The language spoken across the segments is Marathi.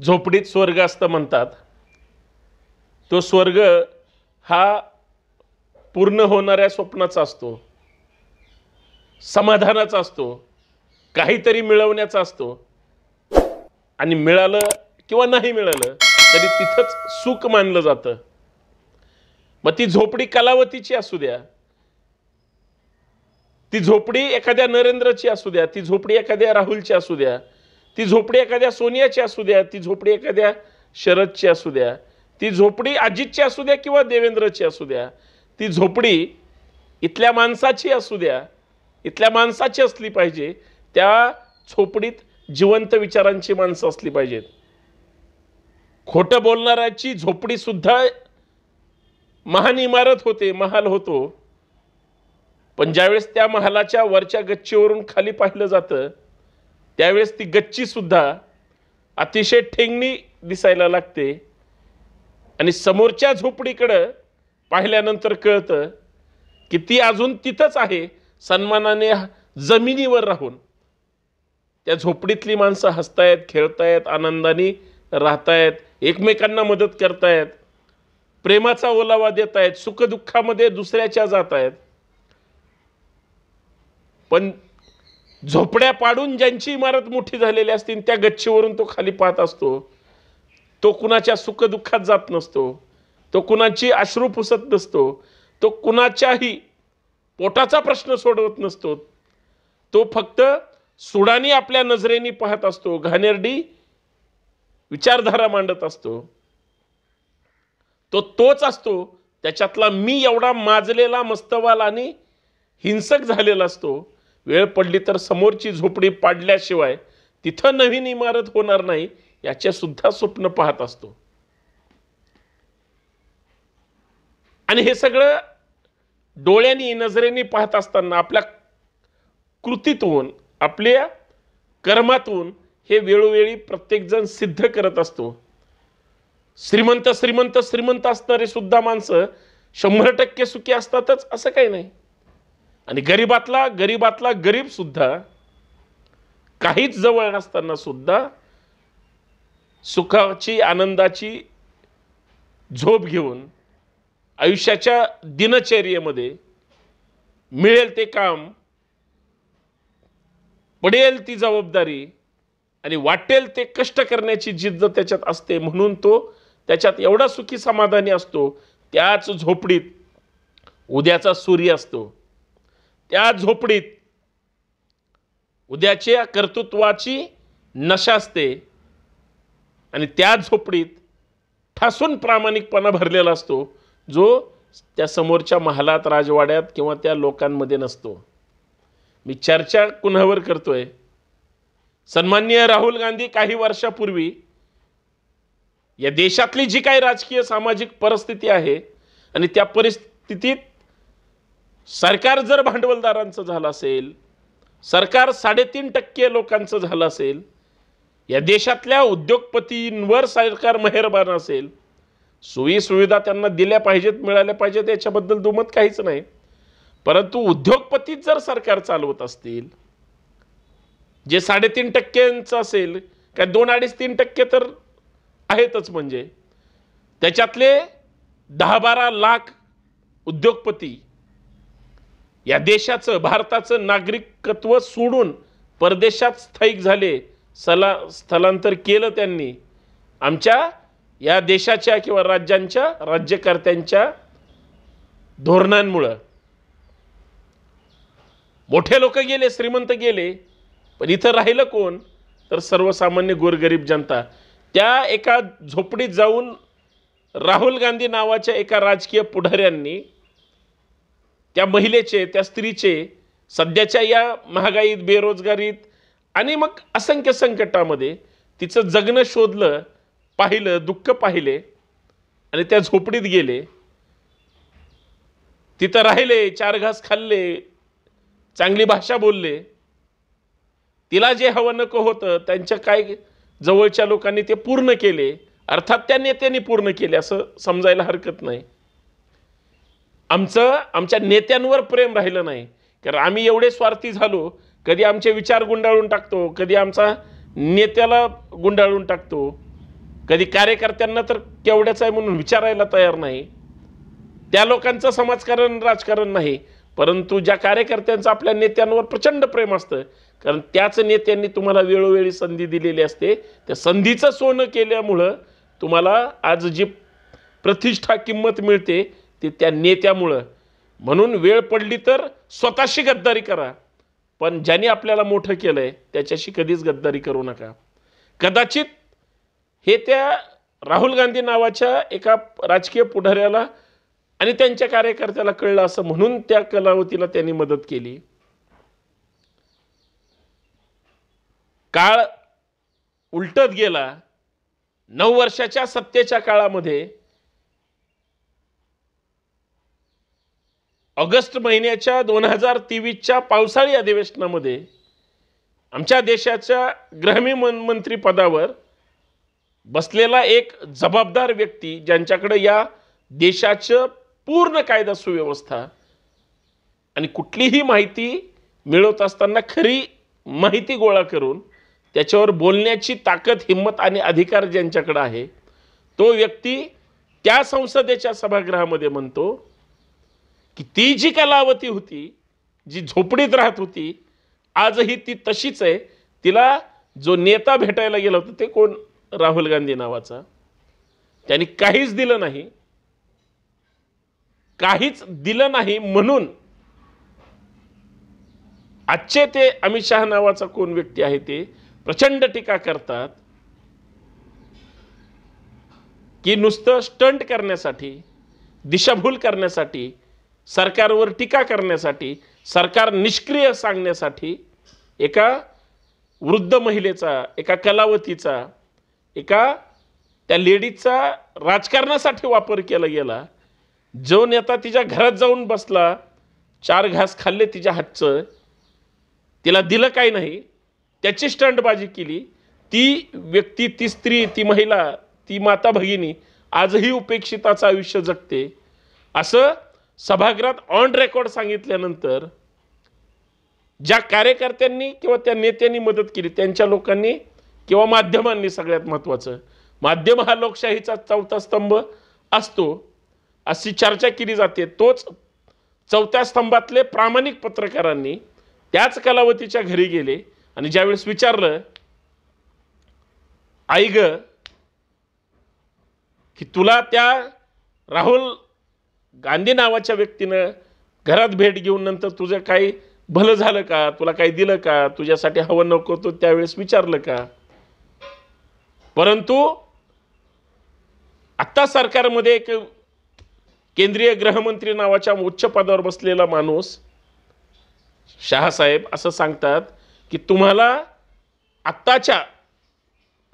झोपडीत स्वर्ग असतं म्हणतात. तो स्वर्ग हा पूर्ण होणाऱ्या स्वप्नाचा असतो. समाधानाचा असतो. काहीतरी मिळवण्याचा असतो. आणि मिळालं किंवा नाही मिळालं तरी तिथंच सुख मानलं जातं. मग ती झोपडी कलावतीची असू द्या. ती झोपडी एखाद्या नरेंद्रची असू द्या ती झोपडी एखाद्या राहुलची असू द्या ती झोपडी एखाद्या सोनियाची असू द्या ती झोपडी एखाद्या शरदची असू द्या ती झोपडी अजितची असू द्या किंवा देवेंद्रची असू द्या ती झोपडी इथल्या माणसाची असू द्या इथल्या माणसाची असली पाहिजे त्या झोपडीत जिवंत विचारांची माणसं असली पाहिजेत. खोटं बोलणाऱ्याची झोपडी सुद्धा महान इमारत होते महाल होतो. पण ज्यावेळेस त्या महालाच्या वरच्या गच्चीवरून खाली पाहिलं जातं त्यावेळेस ती गच्चीसुद्धा अतिशय ठेंगणी दिसायला लागते. आणि समोरच्या झोपडीकडं पाहिल्यानंतर कळतं की ती अजून तिथंच आहे सन्मानाने जमिनीवर राहून. त्या झोपडीतली माणसं हसतायत खेळतायत आनंदाने राहतायत एकमेकांना मदत करतायत प्रेमाचा ओलावा देत आहेत सुखदुःखामध्ये दुसऱ्याच्या जात आहेत पण झोपड्या पाडून ज्यांची इमारत मोठी झालेली असते त्या गच्चीवरून तो खाली पाहत असतो. तो कुणाच्या सुखदुःखात जात नसतो. तो कुणाची अश्रू पुसत नसतो. तो कुणाच्याही पोटाचा प्रश्न सोडवत नसतो. तो फक्त सुडानी आपल्या नजरेने पाहत असतो. घाणेरडी विचारधारा मांडत असतो. तो तोच असतो. त्याच्यातला मी एवढा माजलेला मस्तवाल आणि हिंसक झालेला असतो. वेळ पडली तर समोरची झोपडी पाडल्याशिवाय तिथं नवीन इमारत होणार नाही याचे सुद्धा स्वप्न पाहत असतो. आणि हे सगळं डोळ्यांनी नजरेने पाहत असताना आपल्या कृतीतून आपल्या कर्मातून हे वेळोवेळी प्रत्येकजण सिद्ध करत असतो. श्रीमंत श्रीमंत श्रीमंत असणारे सुद्धा माणसं शंभर टक्के सुखी असतातच असं काही नाही. आणि गरीबातला गरीबातला गरीब सुद्धा काहीच जवळ नसताना सुद्धा सुखाची आनंदाची झोप घेऊन आयुष्याच्या दिनचर्येमध्ये मिळेल ते काम पडेल ती जबाबदारी आणि वाटेल ते कष्ट करण्याची जिद्द त्याच्यात असते म्हणून तो त्याच्यात एवढा सुखी समाधानी असतो त्याच झोपडीत उद्याचा सूर्य असतो. त्या झोपडीत उद्याच्या कर्तृत्वाची नशा असते आणि त्या झोपडीत ठासून प्रामाणिकपणा भरलेला असतो जो त्या समोरच्या महालात राजवाड्यात किंवा त्या लोकांमध्ये नसतो. मी चर्चा कुणावर करतोय? सन्माननीय राहुल गांधी काही वर्षापूर्वी या देशातली जी काही राजकीय सामाजिक परिस्थिती आहे आणि त्या परिस्थितीत सरकार जर भांडवलदारांचं झालं असेल सरकार साडेतीन टक्के लोकांचं झालं असेल या देशातल्या उद्योगपतींवर सरकार मेहरबान असेल सोयी सुविधा त्यांना दिल्या पाहिजेत मिळाल्या पाहिजेत याच्याबद्दल दुमत काहीच नाही. परंतु उद्योगपतीच जर सरकार चालवत असतील जे साडेतीन टक्क्यांचं असेल काय दोन अडीच तीन टक्के तर आहेतच म्हणजे त्याच्यातले दहा बारा लाख उद्योगपती या देशाचं भारताचं नागरिकत्व सोडून परदेशात स्थायिक झाले सला स्थलांतर केलं त्यांनी. आमच्या या देशाच्या किंवा राज्यांच्या राज्यकर्त्यांच्या धोरणांमुळं. मोठे लोक गेले श्रीमंत गेले पण इथं राहिलं कोण? तर सर्वसामान्य गोरगरीब जनता. त्या एका झोपडीत जाऊन राहुल गांधी नावाच्या एका राजकीय पुढाऱ्यांनी त्या महिलेचे त्या स्त्रीचे सध्याच्या या महागाईत बेरोजगारीत आणि मग असंख्य संकटामध्ये तिचं जगणं शोधलं पाहिलं दुःख पाहिले आणि त्या झोपडीत गेले. तिथं राहिले चार घास खाल्ले चांगली भाषा बोलले. तिला जे हवं नको होतं त्यांच्या काय जवळच्या लोकांनी ते पूर्ण केले. अर्थात त्या नेत्यांनी पूर्ण केले असं समजायला हरकत नाही. आमचं आमच्या नेत्यांवर प्रेम राहिलं नाही. कारण आम्ही एवढे स्वार्थी झालो कधी आमचे विचार गुंडाळून टाकतो कधी आमचा नेत्याला गुंडाळून टाकतो कधी कार्यकर्त्यांना तर केवढ्याच आहे म्हणून विचारायला तयार नाही. त्या लोकांचं समाजकारण राजकारण नाही. परंतु ज्या कार्यकर्त्यांचं आपल्या नेत्यांवर प्रचंड प्रेम असतं कारण त्याच नेत्यांनी तुम्हाला वेळोवेळी संधी दिलेली असते. त्या संधीचं सोनं केल्यामुळं तुम्हाला आज जी प्रतिष्ठा किंमत मिळते ते त्या नेत्यामुळं. म्हणून वेळ पडली तर स्वतःशी गद्दारी करा. पण ज्यांनी आपल्याला मोठं केलं आहे त्याच्याशी कधीच गद्दारी करू नका. कदाचित हे त्या राहुल गांधी नावाच्या एका राजकीय पुढाऱ्याला आणि त्यांच्या कार्यकर्त्याला कळलं असं म्हणून त्या कलावतीला त्यांनी मदत केली. काळ उलटत गेला. नऊ वर्षाच्या सत्तेच्या काळामध्ये ऑगस्ट महिन्याच्या दोन हजार तेवीसच्या पावसाळी अधिवेशनामध्ये आमच्या देशाच्या गृहमी मंत्री पदावर बसलेला एक जबाबदार व्यक्ती ज्यांच्याकडे या देशाचं पूर्ण कायदा सुव्यवस्था आणि कुठलीही माहिती मिळवत असताना खरी माहिती गोळा करून त्याच्यावर बोलण्याची ताकद हिंमत आणि अधिकार ज्यांच्याकडे आहे तो व्यक्ती त्या संसदेच्या सभागृहामध्ये म्हणतो. की ती जी कलावती होती जी झोपडीत राहत होती आजही ती तशीच आहे. तिला जो नेता भेटायला गेला होता ते कोण? राहुल गांधी नावाचा. त्यांनी काहीच दिलं नाही. काहीच दिलं नाही म्हणून आजचे ते अमित शहा नावाचा कोण व्यक्ती आहे ते प्रचंड टीका करतात की नुसतं स्टंट करण्यासाठी दिशाभूल करण्यासाठी सरकारवर टीका करण्यासाठी सरकार निष्क्रिय सांगण्यासाठी एका वृद्ध महिलेचा एका कलावतीचा एका त्या लेडीजचा राजकारणासाठी वापर केला गेला. जो नेता तिच्या घरात जाऊन बसला चार घास खाल्ले तिच्या हातचं तिला दिलं काही नाही त्याची स्टंटबाजी केली. ती व्यक्ती ती स्त्री ती महिला ती माता भगिनी आजही उपेक्षिताचं आयुष्य जगते. असं सभागृहात ऑन रेकॉर्ड सांगितल्यानंतर ज्या कार्यकर्त्यांनी किंवा त्या नेत्यांनी मदत केली त्यांच्या लोकांनी किंवा माध्यमांनी सगळ्यात महत्त्वाचं माध्यम हा लोकशाहीचा चौथा स्तंभ असतो. अशी चर्चा केली जाते. तोच चौथ्या स्तंभातले प्रामाणिक पत्रकारांनी त्याच कलावतीच्या घरी गेले आणि ज्यावेळेस विचारलं आई ग की तुला त्या राहुल गांधी नावाच्या व्यक्तीनं घरात भेट घेऊन नंतर तुझं काही भलं झालं का? तुला काही दिलं का? तुझ्यासाठी हवं नको तो त्यावेळेस विचारलं का? परंतु आत्ता सरकारमध्ये एक केंद्रीय गृहमंत्री नावाच्या उच्च पदावर बसलेला माणूस शहासाहेब असं सांगतात की तुम्हाला आत्ताच्या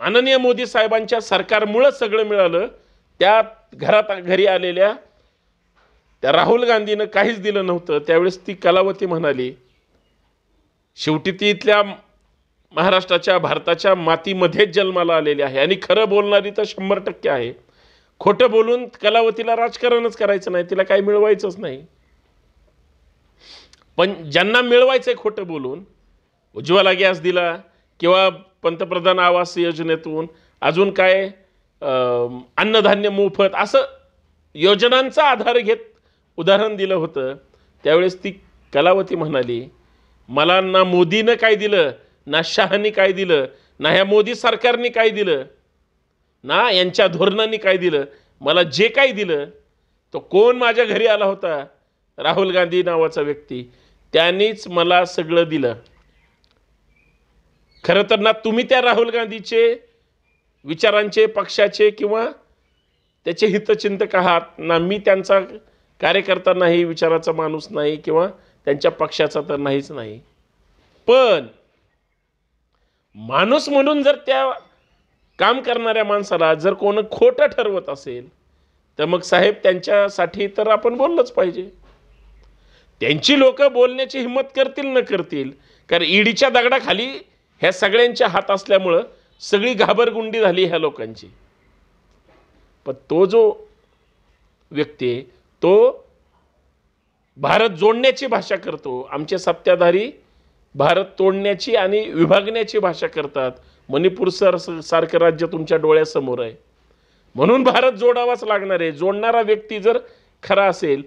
माननीय मोदी साहेबांच्या सरकारमुळं सगळं मिळालं त्या घरात घरी आलेल्या त्या राहुल गांधीनं काहीच दिलं नव्हतं. त्यावेळेस ती कलावती म्हणाली शेवटी ती इथल्या महाराष्ट्राच्या भारताच्या मातीमध्येच जन्माला आलेली आहे आणि खरं बोलणारी तर शंभर टक्के आहे. खोटं बोलून कलावतीला राजकारणच करायचं नाही तिला काही मिळवायचंच नाही. पण ज्यांना मिळवायचंय खोटं बोलून उज्ज्वला गॅस दिला किंवा पंतप्रधान आवास योजनेतून अजून काय अन्नधान्य मोफत असं योजनांचा आधार घेत उदाहरण दिलं होतं. त्यावेळेस ती कलावती म्हणाली मला ना मोदीनं काय दिलं ना शहानी काय दिलं ना ह्या मोदी सरकारने काय दिलं ना यांच्या धोरणांनी काय दिलं मला जे काही दिलं तो कोण माझ्या घरी आला होता राहुल गांधी नावाचा व्यक्ती. त्यांनीच मला सगळं दिलं. खरं तर ना तुम्ही त्या राहुल गांधीचे विचारांचे पक्षाचे किंवा त्याचे हितचिंतक आहात ना मी त्यांचा कार्यकर्ता नाही विचाराचा माणूस नाही किंवा त्यांच्या पक्षाचा तर नाहीच नाही. पण माणूस म्हणून जर त्या काम करणाऱ्या माणसाला जर कोण खोटं ठरवत असेल तर मग साहेब त्यांच्यासाठी तर आपण बोललंच पाहिजे. त्यांची लोक बोलण्याची हिंमत करतील न करतील कारण ईडीच्या दगडाखाली ह्या सगळ्यांच्या हात असल्यामुळं सगळी घाबरगुंडी झाली ह्या लोकांची. पण तो जो व्यक्ती आहे, तो भारत जोडण्याची भाषा करतो. आमचे सत्ताधारी भारत तोडण्याची आणि विभागण्याची भाषा करतात. मणिपूर सर सारखं राज्य तुमच्या डोळ्यासमोर आहे. म्हणून भारत जोडावाच लागणार आहे. जोडणारा व्यक्ती जर खरा असेल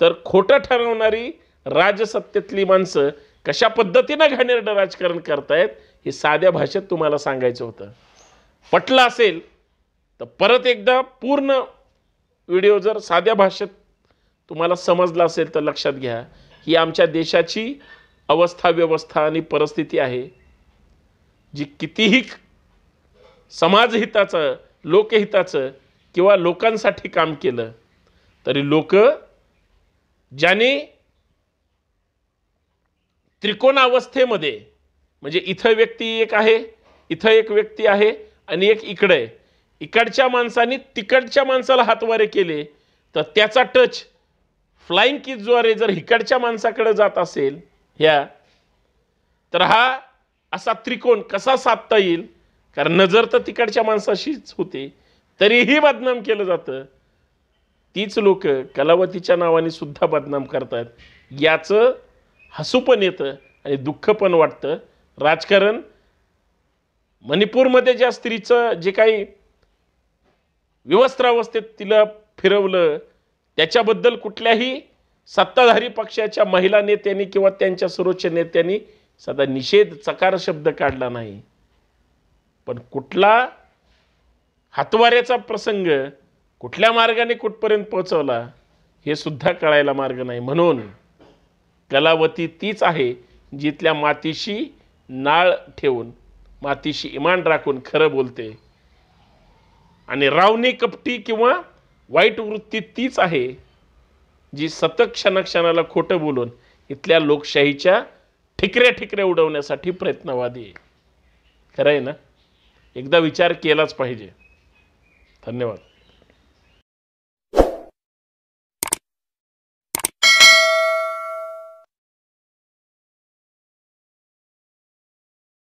तर खोटं ठरवणारी राजसत्तेतली माणसं कशा पद्धतीनं घाणेरडं राजकारण करतायत हे साध्या भाषेत तुम्हाला सांगायचं होतं. पटलं असेल तर परत एकदा पूर्ण व्हिडिओ जर साध्या भाषेत तुम्हाला समजलं असेल तर लक्षात घ्या ही आमच्या देशाची अवस्था व्यवस्था आणि परिस्थिती आहे जी कितीही समाजहिताचं लोकहिताचं किंवा लोकांसाठी काम केलं तरी लोक ज्याने त्रिकोणावस्थेमध्ये म्हणजे इथं व्यक्ती एक आहे इथं एक व्यक्ती आहे आणि एक इकडे आहे इकडच्या माणसाने तिकडच्या माणसाला हातवारे केले तर त्याचा टच फ्लाईंग किजद्वारे जर इकडच्या माणसाकडे जात असेल ह्या तर हा असा त्रिकोण कसा साधता येईल? कारण नजर तर तिकडच्या माणसाशीच होते. तरीही बदनाम केलं जातं. तीच लोक कलावतीच्या नावाने सुद्धा बदनाम करतात. याचं हसू पण येतं आणि दुःख पण वाटतं. राजकारण मणिपूरमध्ये ज्या स्त्रीचं जे काही विवस्त्रावस्थेत तिला फिरवलं त्याच्याबद्दल कुठल्याही सत्ताधारी पक्षाच्या महिला नेत्यांनी किंवा त्यांच्या सर्वोच्च नेत्यांनी सदा निषेध चकार शब्द काढला नाही. पण कुठला हातवाऱ्याचा प्रसंग कुठल्या मार्गाने कुठपर्यंत पोहोचवला हे सुद्धा कळायला मार्ग नाही. म्हणून कलावती तीच आहे जिथल्या मातीशी नाळ ठेवून मातीशी इमान राखून खरं बोलते. आणि रावणी कपटी किंवा वाईट वृत्ती तीच आहे जी सतत क्षणाक्षणाला खोटं बोलून इथल्या लोकशाहीच्या ठिकऱ्या ठिकऱ्या उडवण्यासाठी प्रयत्नवादी आहे. खरं आहे ना? एकदा विचार केलाच पाहिजे. धन्यवाद.